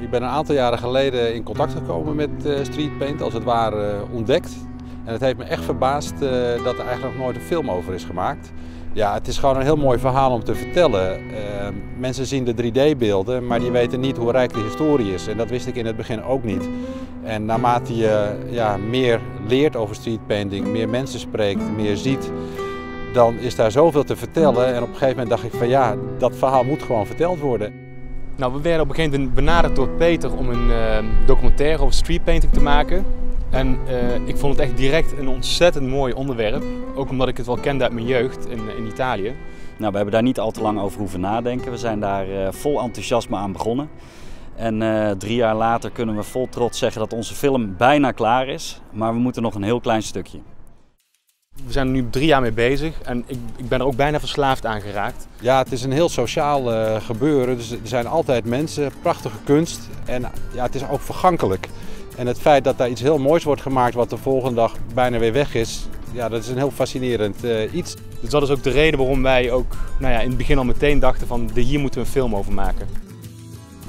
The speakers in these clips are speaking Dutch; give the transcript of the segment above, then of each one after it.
Ik ben een aantal jaren geleden in contact gekomen met uh, Street Paint, als het ware uh, ontdekt. En het heeft me echt verbaasd uh, dat er eigenlijk nog nooit een film over is gemaakt. Ja, het is gewoon een heel mooi verhaal om te vertellen. mensen zien de 3D-beelden, maar die weten niet hoe rijk de historie is. En dat wist ik in het begin ook niet. En naarmate je ja, meer leert over street painting, meer mensen spreekt, meer ziet, dan is daar zoveel te vertellen. En op een gegeven moment dacht ik van ja, dat verhaal moet gewoon verteld worden. Nou, we werden op een gegeven moment benaderd door Peter om een uh, documentaire over streetpainting te maken. En uh, ik vond het echt direct een ontzettend mooi onderwerp. Ook omdat ik het wel kende uit mijn jeugd in, in Italië. Nou, we hebben daar niet al te lang over hoeven nadenken. We zijn daar uh, vol enthousiasme aan begonnen. En uh, drie jaar later kunnen we vol trots zeggen dat onze film bijna klaar is. Maar we moeten nog een heel klein stukje. We zijn er nu drie jaar mee bezig en ik, ik ben er ook bijna verslaafd aan geraakt. Ja, het is een heel sociaal uh, gebeuren. Dus er zijn altijd mensen, prachtige kunst en ja, het is ook vergankelijk. En het feit dat daar iets heel moois wordt gemaakt wat de volgende dag bijna weer weg is, ja, dat is een heel fascinerend uh, iets. Dus dat is ook de reden waarom wij ook nou ja, in het begin al meteen dachten van hier moeten we een film over maken.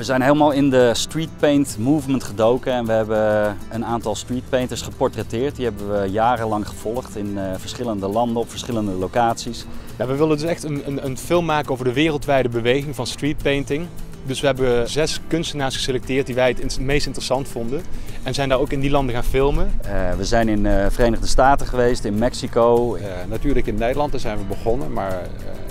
We zijn helemaal in de street paint movement gedoken en we hebben een aantal street painters geportretteerd. Die hebben we jarenlang gevolgd in uh, verschillende landen, op verschillende locaties. Ja, we willen dus echt een, een, een film maken over de wereldwijde beweging van street painting. Dus we hebben zes kunstenaars geselecteerd die wij het meest interessant vonden. En zijn daar ook in die landen gaan filmen. Uh, we zijn in de uh, Verenigde Staten geweest, in Mexico. Uh, natuurlijk in Nederland, daar zijn we begonnen. Maar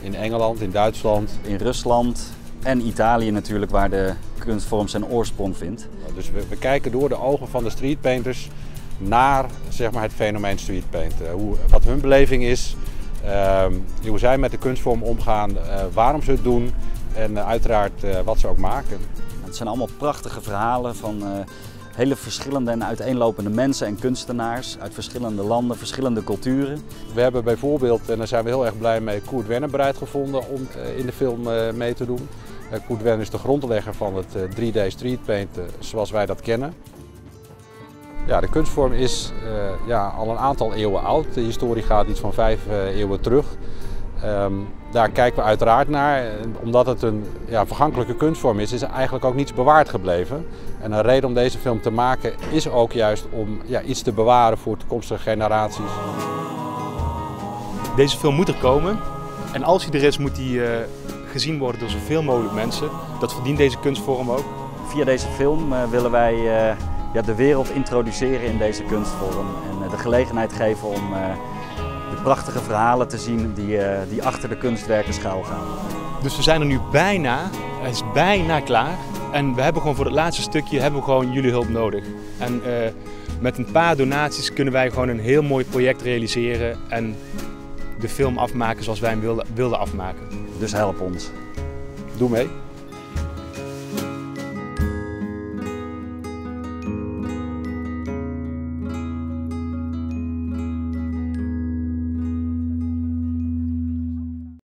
in Engeland, in Duitsland. In Rusland, en Italië natuurlijk, waar de kunstvorm zijn oorsprong vindt. Dus we, we kijken door de ogen van de streetpainters naar zeg maar, het fenomeen streetpaint. Hoe, wat hun beleving is, uh, hoe zij met de kunstvorm omgaan, uh, waarom ze het doen en uh, uiteraard wat ze ook maken. Het zijn allemaal prachtige verhalen van hele verschillende en uiteenlopende mensen en kunstenaars uit verschillende landen, verschillende culturen. We hebben bijvoorbeeld, en daar zijn we heel erg blij mee, Koert Werner bereid gevonden om in de film mee te doen. Koert Werner is de grondlegger van het 3D street paint zoals wij dat kennen. Ja, de kunstvorm is ja, al een aantal eeuwen oud. De historie gaat iets van vijf eeuwen terug. Um, daar kijken we uiteraard naar. Omdat het een ja, vergankelijke kunstvorm is, is er eigenlijk ook niets bewaard gebleven. En een reden om deze film te maken is ook juist om ja, iets te bewaren voor toekomstige generaties. Deze film moet er komen. En als hij er is, moet hij gezien worden door zoveel mogelijk mensen. Dat verdient deze kunstvorm ook. Via deze film uh, willen wij uh, ja, de wereld introduceren in deze kunstvorm. En de gelegenheid geven om de prachtige verhalen te zien die, die achter de kunstwerken schuilgaan. Dus we zijn er nu bijna, het is bijna klaar. En we hebben gewoon voor het laatste stukje hebben we gewoon jullie hulp nodig. En met een paar donaties kunnen wij gewoon een heel mooi project realiseren. En de film afmaken zoals wij hem wilden, wilden afmaken. Dus help ons. Doe mee.